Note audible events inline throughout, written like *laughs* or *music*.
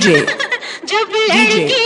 DJ. *laughs* DJ.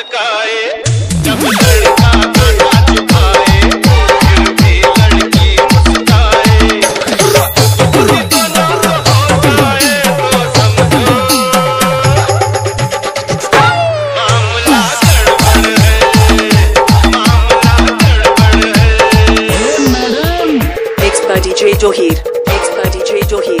मुस्काए जब लड़का खाना छुपाए फिर भी लड़की मुस्काए जोहीर एक्सपर्ट डीजे जोहीर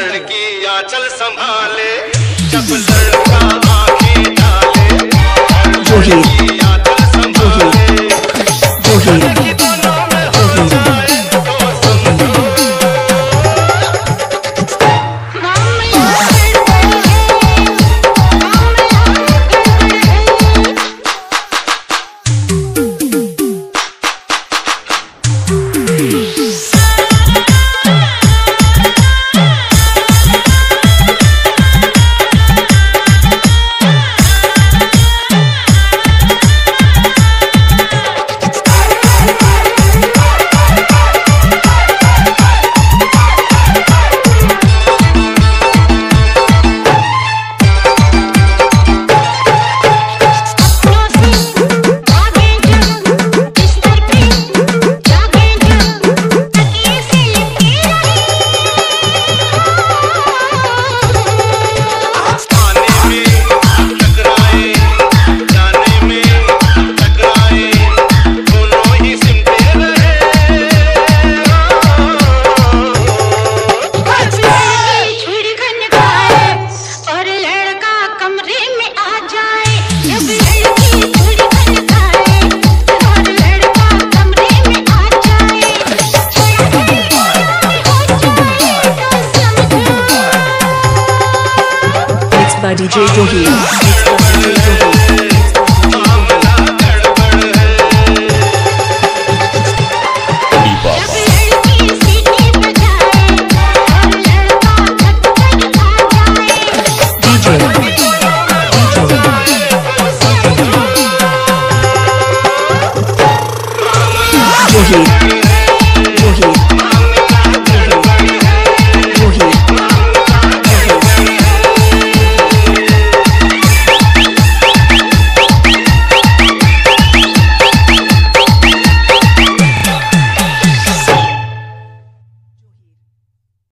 लड़की चल संभाले जब लड़का आँखें डाले जो लड़की by DJ Dohi.